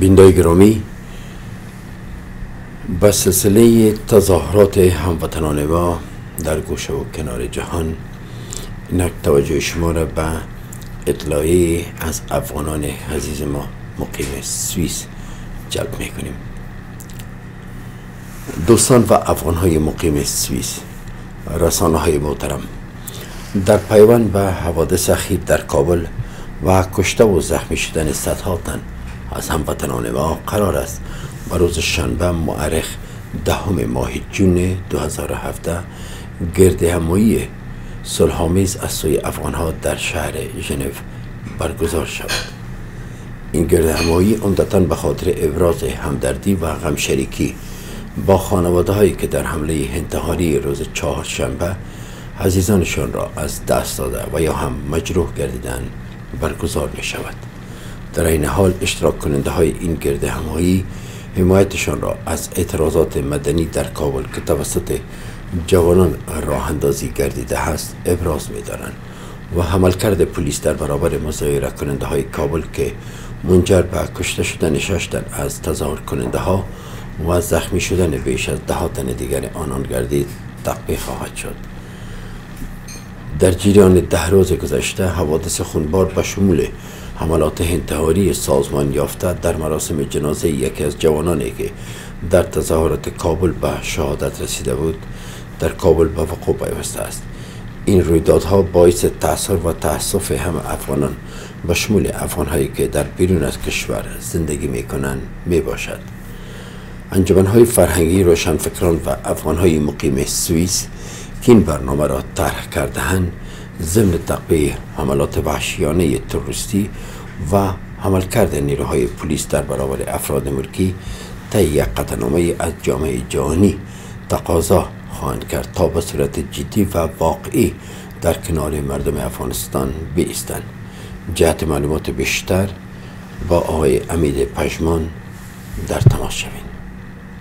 بیندای گرامی به سلسله تظاهرات هموطنان ما در گوشه و کنار جهان اینک توجه شما را به اطلاعی از افغانان عزیز ما مقیم سوئیس جلب می‌کنیم. دوستان و افغان های مقیم سوئیس رسانه های محترم در پیوند به حوادث اخیر در کابل و کشته و زخمی شدن صدها تن از هموطنان ما قرار است به روز شنبه معرخ دهم ماه جون 2017 گرد همایی صلحآمیز از سوی افغانها در شهر ژنو برگزار شود. این گرد همایی عمدتا به خاطر ابراز همدردی و غمشریکی با خانواده هایی که در حمله انتحاری روز چهارشنبه عزیزانشان را از دست داده و یا هم مجروح گردیدن برگزار می شود در این حال اشتراک کننده های این گرد همایی حمایتشان را از اعتراضات مدنی در کابل که توسط جوانان راه اندازی گردیده است ابراز می دارند و عملکرد پلیس در برابر مظاهره کننده های کابل که منجر به کشته شدن ششتن از تظاهر کننده ها و زخمی شدن بیش از ده تن دیگر آنان گردید تقبیه خواهد شد. در جریان ده روز گذشته حوادث خونبار به شمول حملات انتحاری سازمان یافته در مراسم جنازه یکی از جوانانی که در تظاهرات کابل به شهادت رسیده بود در کابل به وقوع پیوسته است. این رویدادها باعث تاثر و تاسف هم افغانان به شمول افغان هایی که در بیرون از کشور زندگی می کنند می باشد انجمن های فرهنگی روشنفکران و افغان های مقیم سوئیس این برنامه را طرح کردهاند ضمن تقبیه حملات وحشیانه تروریستی و کرده نیروهای پلیس در برابر افراد ملکی طی از جامعه جهانی تقاضا خواهند کرد تا به صورت جدی و واقعی در کنار مردم افغانستان بیستند. جهت معلومات بیشتر با آقای امید پژمان در تماس شوید.